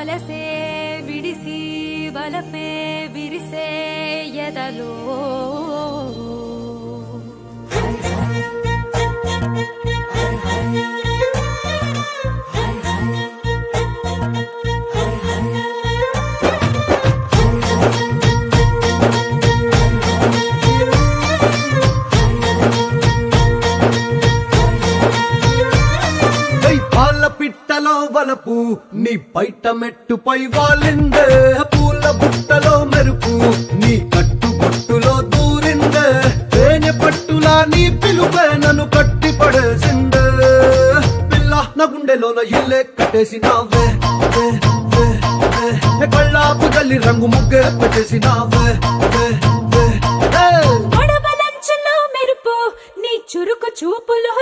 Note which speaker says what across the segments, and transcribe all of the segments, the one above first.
Speaker 1: ವಲಸೆ ಬಿಡಿಸಿ ಬಲಪೆ
Speaker 2: ಬಿರಿಸೆ ಎದಲೋ పిట్టలో వలపు నీ బయట మెట్టుపై వాలిందే. పూల బుట్టలో మెరుపు నీ కట్టు పట్టులో దూరిందే. తేనె పట్టులా నీ పిలుపే నన్ను కట్టి పడేసిందే. పిల్ల నా గుండెలోన ఇల్లే కట్టేసినావే. కళ్ళాపు గల్లి రంగు ముగ్గే పెట్టేసినావే.
Speaker 1: మెరుపు నీ చురుకు చూపులో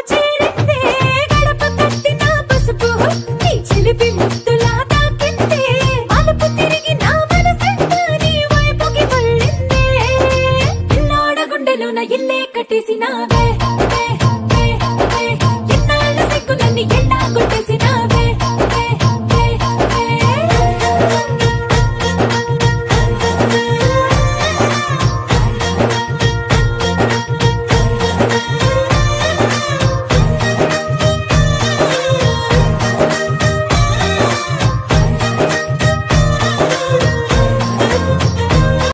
Speaker 1: இல்லೇ ಕಟ್ಟಿಸಿನಾವೆ